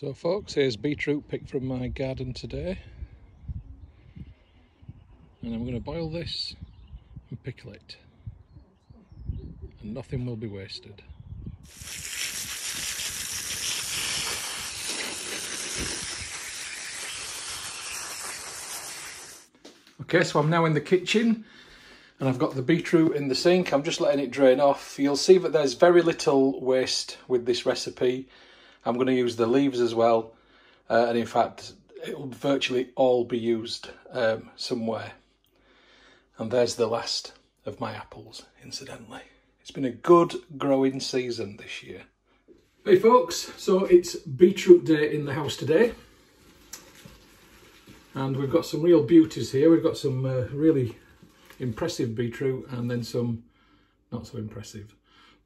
So folks, here's beetroot picked from my garden today. And I'm going to boil this and pickle it. And nothing will be wasted. Okay, so I'm now in the kitchen and I've got the beetroot in the sink. I'm just letting it drain off. You'll see that there's very little waste with this recipe. I'm going to use the leaves as well. Uh, and in fact, it will virtually all be used um, somewhere. And there's the last of my apples, incidentally. It's been a good growing season this year. Hey folks, so it's beetroot day in the house today. And we've got some real beauties here. We've got some uh, really impressive beetroot and then some not so impressive.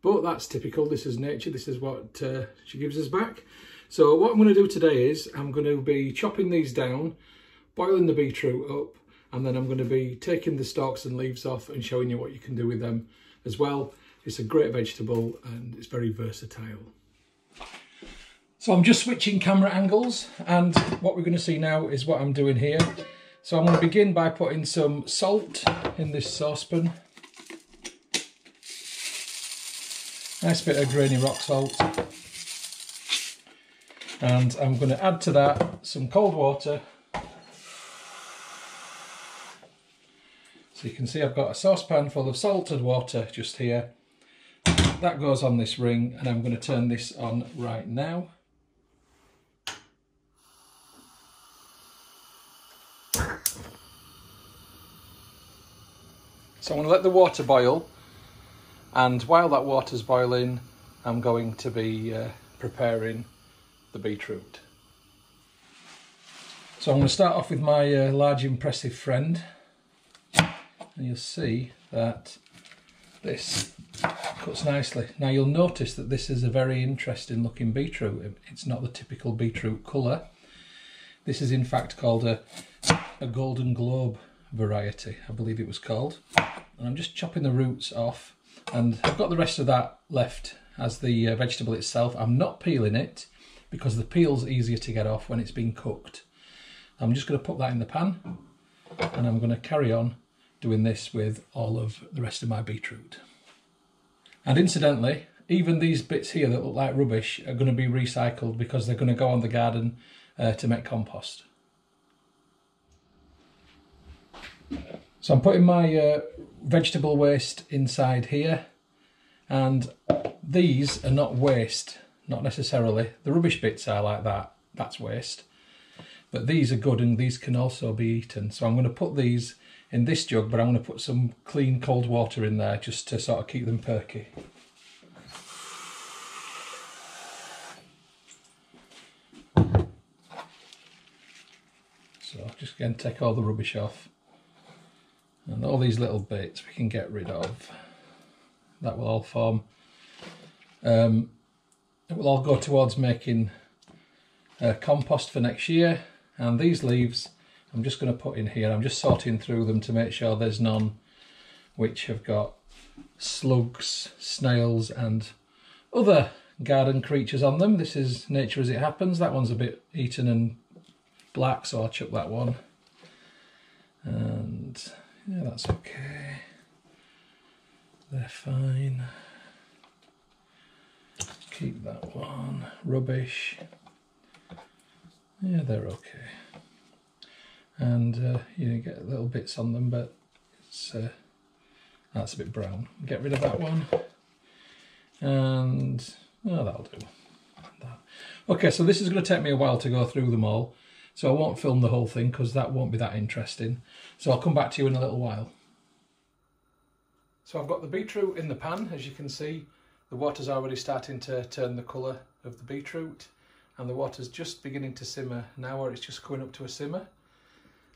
But that's typical, this is nature, this is what uh, she gives us back. So what I'm going to do today is I'm going to be chopping these down, boiling the beetroot up, and then I'm going to be taking the stalks and leaves off and showing you what you can do with them as well. It's a great vegetable and it's very versatile. So I'm just switching camera angles and what we're going to see now is what I'm doing here. So I'm going to begin by putting some salt in this saucepan. Nice bit of grainy rock salt. And I'm going to add to that some cold water. So you can see I've got a saucepan full of salted water just here. That goes on this ring and I'm going to turn this on right now. So I'm going to let the water boil and while that water's boiling I'm going to be uh, preparing the beetroot. So I'm going to start off with my uh, large impressive friend and you'll see that this cuts nicely. Now you'll notice that this is a very interesting looking beetroot. It's not the typical beetroot colour. This is in fact called a, a golden globe variety, I believe it was called. And I'm just chopping the roots off and I've got the rest of that left as the uh, vegetable itself. I'm not peeling it because the peel's easier to get off when it's been cooked. I'm just going to put that in the pan and I'm going to carry on doing this with all of the rest of my beetroot. And incidentally, even these bits here that look like rubbish are going to be recycled because they're going to go on the garden uh, to make compost. So I'm putting my uh, vegetable waste inside here and these are not waste, not necessarily. The rubbish bits are like that, that's waste. But these are good and these can also be eaten. So I'm going to put these in this jug, but I'm going to put some clean cold water in there just to sort of keep them perky. So just again take all the rubbish off. And all these little bits we can get rid of. That will all form. Um, it will all go towards making uh, compost for next year. And these leaves I'm just going to put in here. I'm just sorting through them to make sure there's none which have got slugs, snails and other garden creatures on them. This is nature as it happens. That one's a bit eaten and black, so I'll chuck that one. And yeah, that's okay. They're fine. Keep that one. Rubbish. Yeah, they're okay and uh, you get little bits on them but it's uh, that's a bit brown get rid of that one and oh, that'll do okay so this is going to take me a while to go through them all so I won't film the whole thing because that won't be that interesting so I'll come back to you in a little while so I've got the beetroot in the pan as you can see the water's already starting to turn the colour of the beetroot and the water's just beginning to simmer now or it's just coming up to a simmer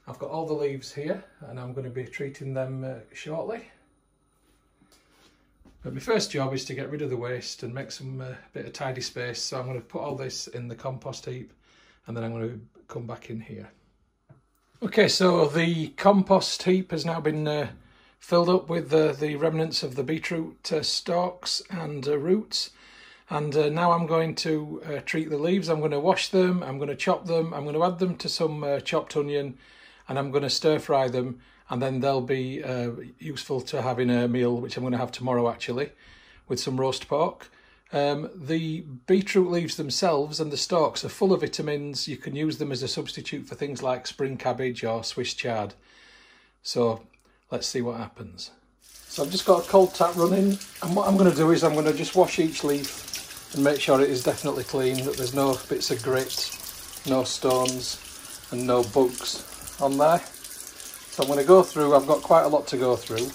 I've got all the leaves here and I'm going to be treating them uh, shortly. But my first job is to get rid of the waste and make some uh, bit of tidy space. So I'm going to put all this in the compost heap and then I'm going to come back in here. Okay, so the compost heap has now been uh, filled up with the remnants of the beetroot uh, stalks and uh, roots. And uh, now I'm going to uh, treat the leaves. I'm going to wash them, I'm going to chop them, I'm going to add them to some uh, chopped onion, and I'm going to stir fry them. And then they'll be uh, useful to have in a meal, which I'm going to have tomorrow actually, with some roast pork. Um, the beetroot leaves themselves and the stalks are full of vitamins. You can use them as a substitute for things like spring cabbage or Swiss chard. So let's see what happens. So I've just got a cold tap running and what I'm going to do is I'm going to just wash each leaf and make sure it is definitely clean, that there's no bits of grit, no stones and no bugs on there. So I'm going to go through, I've got quite a lot to go through.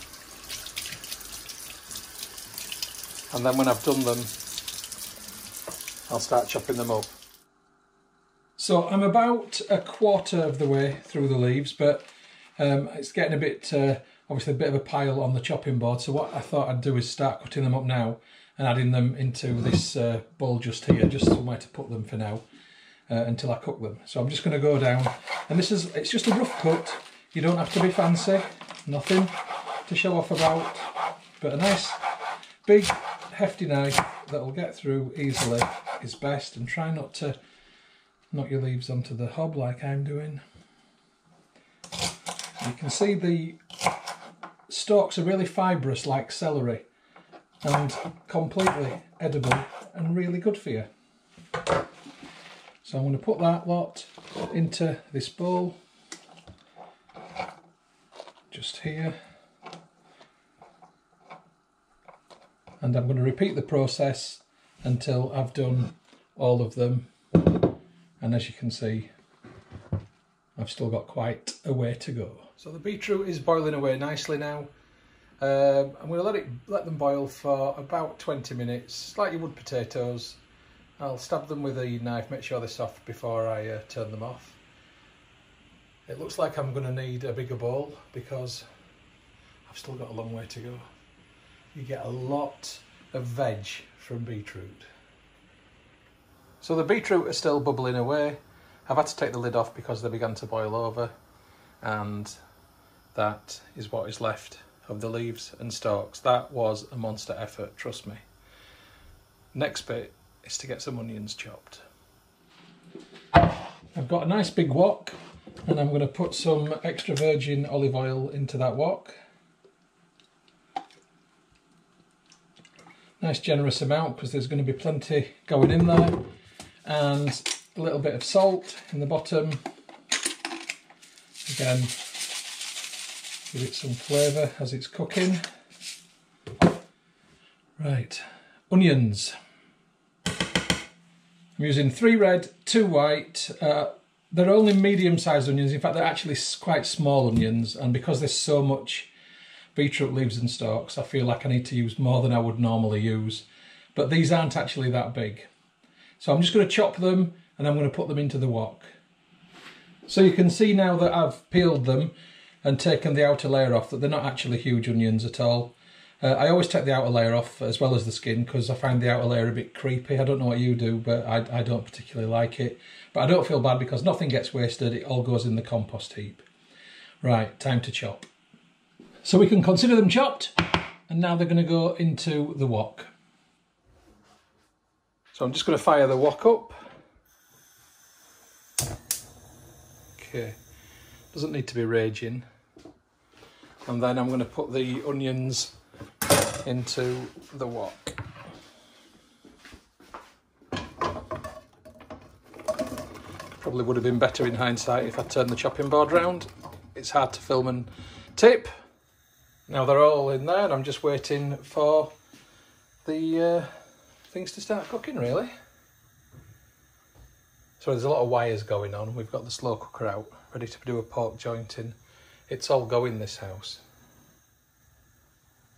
And then when I've done them, I'll start chopping them up. So I'm about a quarter of the way through the leaves, but um, it's getting a bit, uh, obviously a bit of a pile on the chopping board. So what I thought I'd do is start cutting them up now and adding them into this uh, bowl just here, just somewhere to put them for now uh, until I cook them. So I'm just going to go down, and this is, it's just a rough cut. You don't have to be fancy, nothing to show off about, but a nice big hefty knife that will get through easily is best and try not to knock your leaves onto the hob like I'm doing. You can see the stalks are really fibrous like celery and completely edible and really good for you. So I'm going to put that lot into this bowl just here and I'm going to repeat the process until I've done all of them and as you can see I've still got quite a way to go. So the beetroot is boiling away nicely now. Um, I'm going to let it let them boil for about 20 minutes, like you would potatoes. I'll stab them with a knife, make sure they're soft before I uh, turn them off. It looks like I'm going to need a bigger bowl because I've still got a long way to go. You get a lot of veg from beetroot. So the beetroot is still bubbling away. I've had to take the lid off because they began to boil over and that is what is left of the leaves and stalks. That was a monster effort, trust me. Next bit is to get some onions chopped. I've got a nice big wok and I'm going to put some extra virgin olive oil into that wok. Nice generous amount because there's going to be plenty going in there and a little bit of salt in the bottom. Again, give it some flavour as it's cooking. Right, onions. I'm using three red, two white. Uh, they're only medium-sized onions. In fact, they're actually quite small onions. And because there's so much beetroot leaves and stalks, I feel like I need to use more than I would normally use. But these aren't actually that big. So I'm just going to chop them and I'm going to put them into the wok. So you can see now that I've peeled them and taken the outer layer off that they're not actually huge onions at all. Uh, I always take the outer layer off as well as the skin because I find the outer layer a bit creepy. I don't know what you do, but I, I don't particularly like it. But I don't feel bad because nothing gets wasted. It all goes in the compost heap. Right, time to chop. So we can consider them chopped and now they're going to go into the wok. So I'm just going to fire the wok up. Okay, doesn't need to be raging. And then I'm going to put the onions into the wok. Probably would have been better in hindsight if I turned the chopping board round. It's hard to film and tip. Now they're all in there and I'm just waiting for the uh, things to start cooking really. So there's a lot of wires going on. We've got the slow cooker out, ready to do a pork jointing. It's all going this house.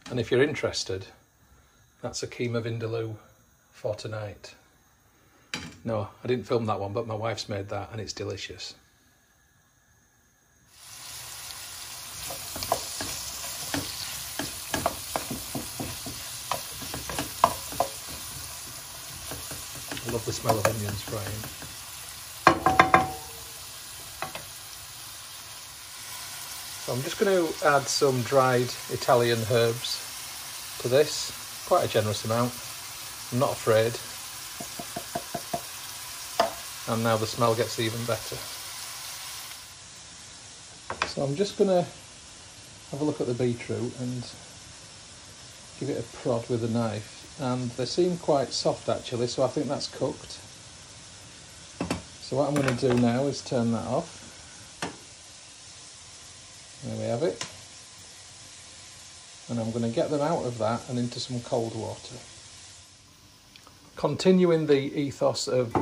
And if you're interested, that's a keema vindaloo for tonight. No, I didn't film that one, but my wife's made that and it's delicious. Love the smell of onions frying. So I'm just going to add some dried Italian herbs to this, quite a generous amount. I'm not afraid. And now the smell gets even better. So I'm just going to have a look at the beetroot and give it a prod with a knife. And they seem quite soft actually, so I think that's cooked. So what I'm going to do now is turn that off. There we have it. And I'm going to get them out of that and into some cold water. Continuing the ethos of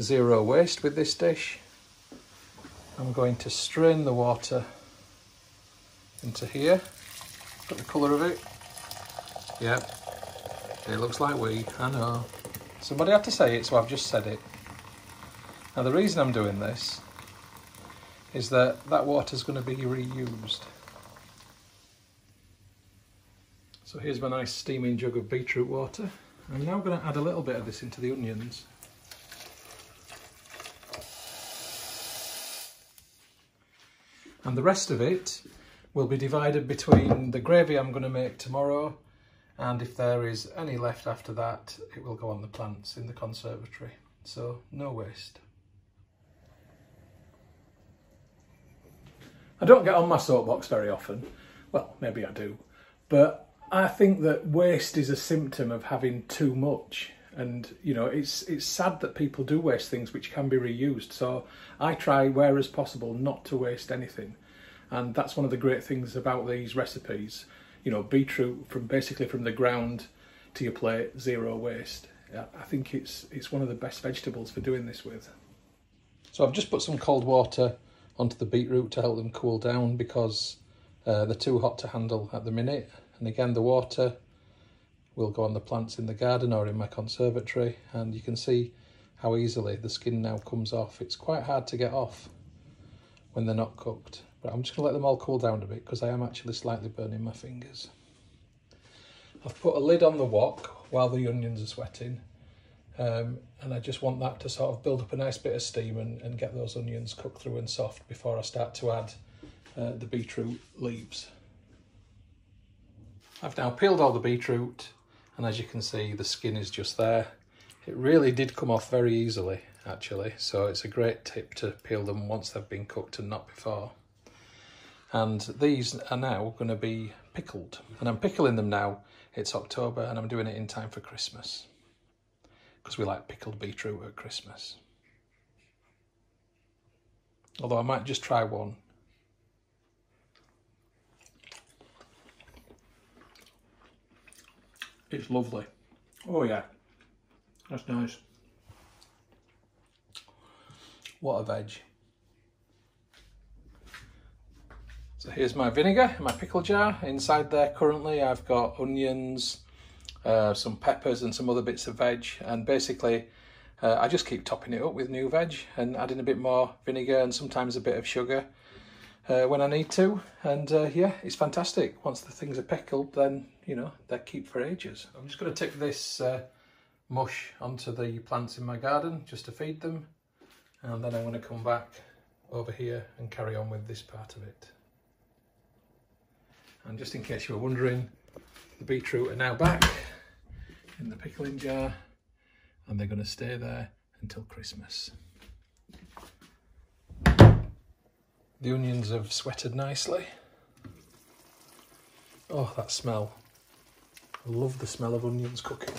zero waste with this dish, I'm going to strain the water into here. Got the colour of it. Yep, it looks like we, I know. Somebody had to say it, so I've just said it. Now the reason I'm doing this is that that water is going to be reused. So here's my nice steaming jug of beetroot water. I'm now going to add a little bit of this into the onions. And the rest of it will be divided between the gravy I'm going to make tomorrow and if there is any left after that it will go on the plants in the conservatory. So no waste. I don't get on my soapbox very often. Well, maybe I do. But I think that waste is a symptom of having too much. And, you know, it's it's sad that people do waste things which can be reused. So I try, where as possible, not to waste anything. And that's one of the great things about these recipes. You know, beetroot from basically from the ground to your plate, zero waste. I think it's it's one of the best vegetables for doing this with. So I've just put some cold water onto the beetroot to help them cool down because uh, they're too hot to handle at the minute. And again, the water will go on the plants in the garden or in my conservatory. And you can see how easily the skin now comes off. It's quite hard to get off when they're not cooked. But I'm just going to let them all cool down a bit because I am actually slightly burning my fingers. I've put a lid on the wok while the onions are sweating um, and I just want that to sort of build up a nice bit of steam and, and get those onions cooked through and soft before I start to add uh, the beetroot leaves. I've now peeled all the beetroot and as you can see the skin is just there. It really did come off very easily actually so it's a great tip to peel them once they've been cooked and not before. And these are now going to be pickled and I'm pickling them now. It's October and I'm doing it in time for Christmas because we like pickled beetroot at Christmas. Although I might just try one. It's lovely. Oh yeah, that's nice. What a veg. So here's my vinegar, my pickle jar. Inside there currently I've got onions, uh, some peppers and some other bits of veg and basically uh, I just keep topping it up with new veg and adding a bit more vinegar and sometimes a bit of sugar uh, when I need to and uh, yeah it's fantastic once the things are pickled then you know they keep for ages. I'm just going to tip this uh, mush onto the plants in my garden just to feed them and then I'm to come back over here and carry on with this part of it. And just in case you were wondering, the beetroot are now back in the pickling jar and they're going to stay there until Christmas. The onions have sweated nicely. Oh, that smell. I love the smell of onions cooking.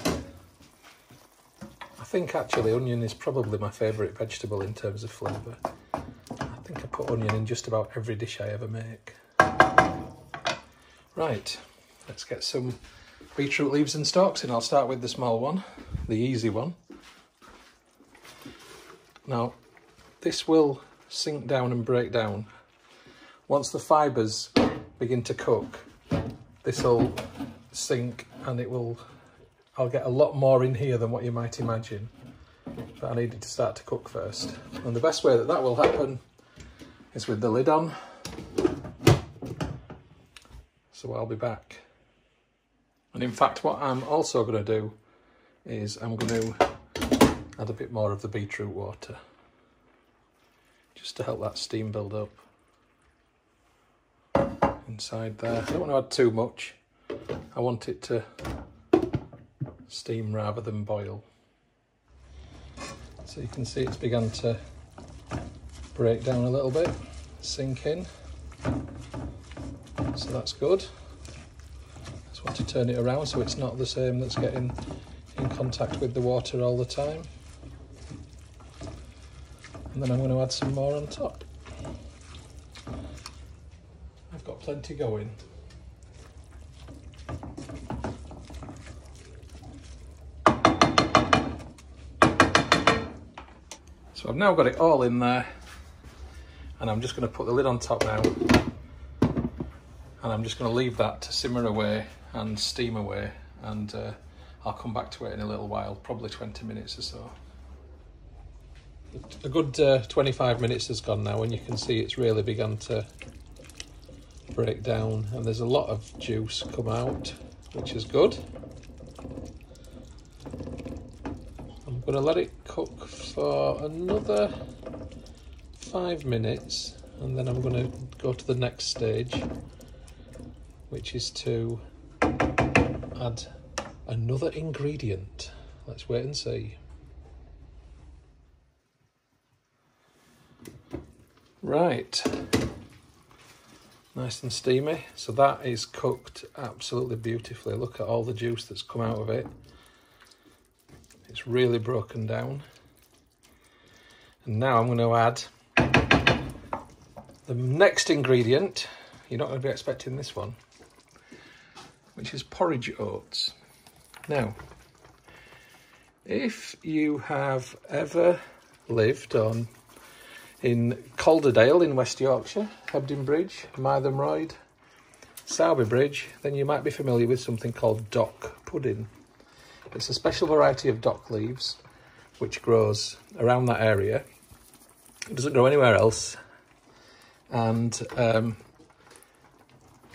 I think actually onion is probably my favourite vegetable in terms of flavour. I think I put onion in just about every dish I ever make. Right, let's get some beetroot leaves and stalks and I'll start with the small one, the easy one. Now, this will sink down and break down. Once the fibres begin to cook, this will sink and it will, I'll get a lot more in here than what you might imagine. But I need it to start to cook first. And the best way that that will happen is with the lid on. So I'll be back. And in fact, what I'm also going to do is I'm going to add a bit more of the beetroot water just to help that steam build up inside there. I don't want to add too much. I want it to steam rather than boil. So you can see it's begun to break down a little bit, sink in. So that's good. I just want to turn it around so it's not the same that's getting in contact with the water all the time. And then I'm going to add some more on top. I've got plenty going. So I've now got it all in there and I'm just going to put the lid on top now and I'm just going to leave that to simmer away and steam away and uh, I'll come back to it in a little while, probably 20 minutes or so. A good uh, 25 minutes has gone now and you can see it's really begun to break down and there's a lot of juice come out which is good. I'm going to let it cook for another five minutes and then I'm going to go to the next stage which is to add another ingredient. Let's wait and see. Right, nice and steamy. So that is cooked absolutely beautifully. Look at all the juice that's come out of it. It's really broken down. And now I'm going to add the next ingredient. You're not going to be expecting this one, which is porridge oats. Now, if you have ever lived on in Calderdale in West Yorkshire, Hebden Bridge, Mytholmroyd, Sowerby Bridge, then you might be familiar with something called dock pudding. It's a special variety of dock leaves which grows around that area. It doesn't grow anywhere else. And um,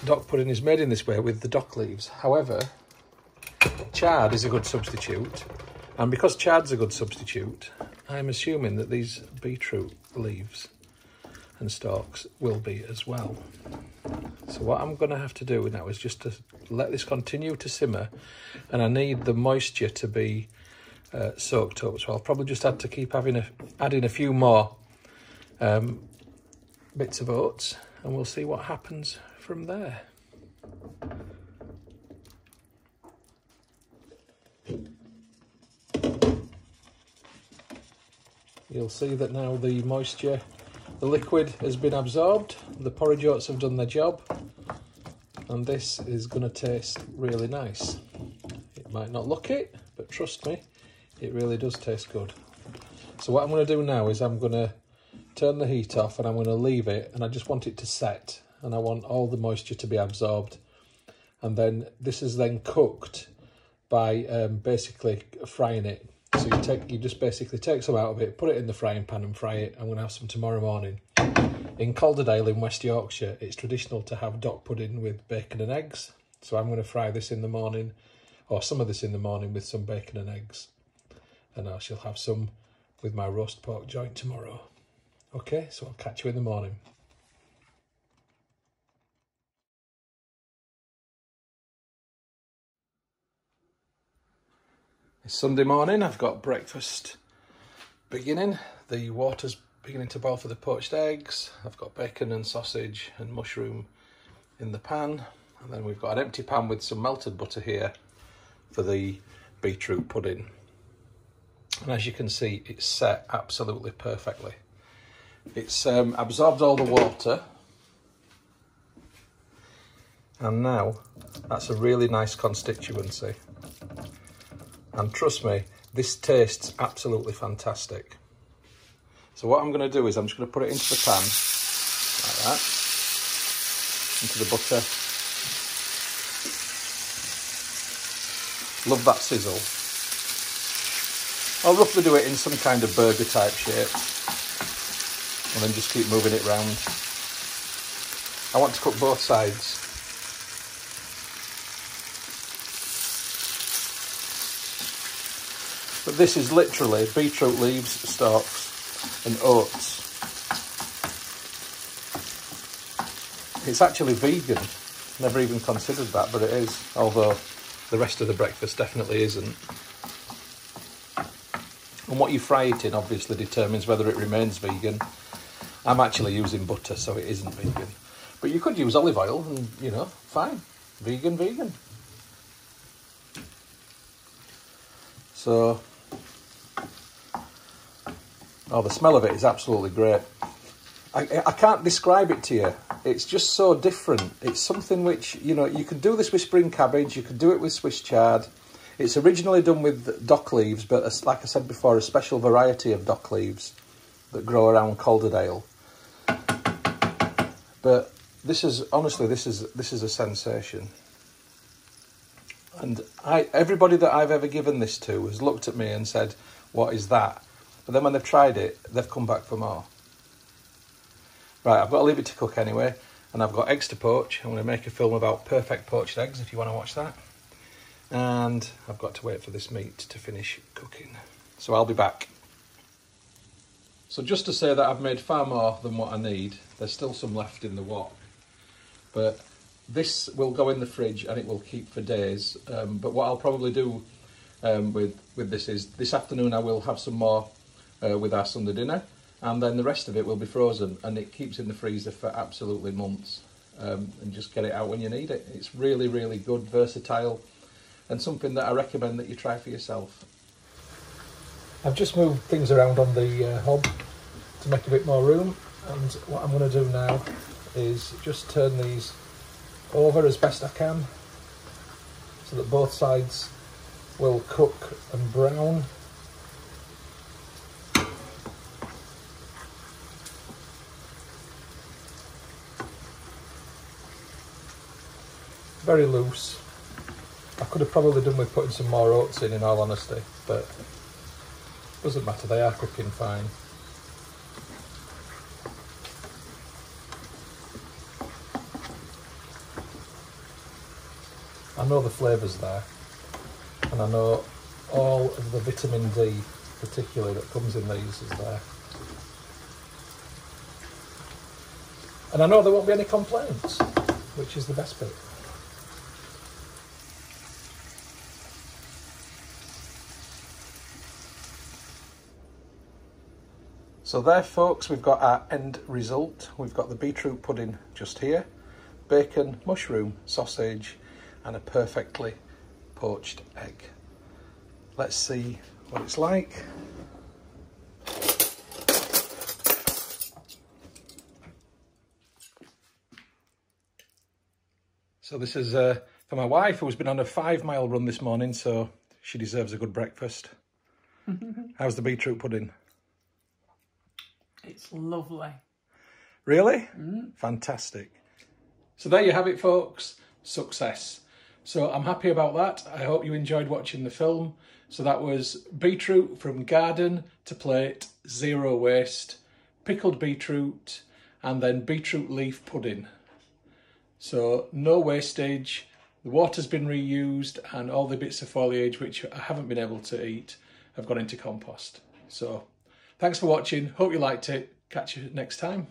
dock pudding is made in this way with the dock leaves. However, chard is a good substitute. And because chard's a good substitute, I'm assuming that these beetroot leaves and stalks will be as well. So what I'm going to have to do now is just to let this continue to simmer and I need the moisture to be uh, soaked up. So I'll probably just have to keep having a, adding a few more um, bits of oats and we'll see what happens from there. You'll see that now the moisture, the liquid has been absorbed, the porridge oats have done their job, and this is going to taste really nice. It might not look it, but trust me, it really does taste good. So what I'm going to do now is I'm going to turn the heat off and I'm going to leave it and I just want it to set and I want all the moisture to be absorbed and then this is then cooked by um, basically frying it so you take you just basically take some out of it, put it in the frying pan and fry it. I'm going to have some tomorrow morning. In Calderdale in West Yorkshire, it's traditional to have dock pudding with bacon and eggs. So I'm going to fry this in the morning, or some of this in the morning with some bacon and eggs. And I shall have some with my roast pork joint tomorrow. Okay, so I'll catch you in the morning. It's Sunday morning, I've got breakfast beginning. The water's beginning to boil for the poached eggs. I've got bacon and sausage and mushroom in the pan. And then we've got an empty pan with some melted butter here for the beetroot pudding. And as you can see, it's set absolutely perfectly. It's um, absorbed all the water. And now that's a really nice constituency. And trust me, this tastes absolutely fantastic. So what I'm going to do is I'm just going to put it into the pan, like that, into the butter. Love that sizzle. I'll roughly do it in some kind of burger type shape and then just keep moving it round. I want to cook both sides But this is literally beetroot leaves, stalks and oats. It's actually vegan. Never even considered that, but it is. Although The rest of the breakfast definitely isn't. And what you fry it in obviously determines whether it remains vegan. I'm actually using butter, so it isn't vegan. But you could use olive oil and, you know, fine. Vegan, vegan. So, oh, the smell of it is absolutely great. I, I can't describe it to you. It's just so different. It's something which, you know, you could do this with spring cabbage, you can do it with Swiss chard. It's originally done with dock leaves, but like I said before, a special variety of dock leaves that grow around Calderdale. But this is honestly, this is this is a sensation. And I, everybody that I've ever given this to has looked at me and said, "What is that?" But then when they've tried it, they've come back for more. Right, I've got to leave it to cook anyway, and I've got eggs to poach. I'm going to make a film about perfect poached eggs if you want to watch that. And I've got to wait for this meat to finish cooking. So I'll be back. So just to say that I've made far more than what I need, there's still some left in the wok. But this will go in the fridge and it will keep for days. Um, but what I'll probably do um, with, with this is this afternoon I will have some more uh, with our Sunday dinner and then the rest of it will be frozen and it keeps in the freezer for absolutely months um, and just get it out when you need it. It's really, really good, versatile and something that I recommend that you try for yourself. I've just moved things around on the uh, hob to make a bit more room and what I'm going to do now is just turn these over as best I can so that both sides will cook and brown very loose. I could have probably done with putting some more oats in, in all honesty, but doesn't matter, they are cooking fine. I know the flavour's there, and I know all of the vitamin D, particularly that comes in these, is there. And I know there won't be any complaints, which is the best bit. So there folks, we've got our end result. We've got the beetroot pudding just here, bacon, mushroom, sausage, and a perfectly poached egg. Let's see what it's like. So this is uh, for my wife who's been on a five mile run this morning, so she deserves a good breakfast. How's the beetroot pudding? It's lovely. Really? Mm. Fantastic. So there you have it, folks. Success. So I'm happy about that. I hope you enjoyed watching the film. So that was beetroot from garden to plate, zero waste, pickled beetroot, and then beetroot leaf pudding. So no wastage, the water's been reused, and all the bits of foliage which I haven't been able to eat have gone into compost. So Thanks for watching. Hope you liked it. Catch you next time.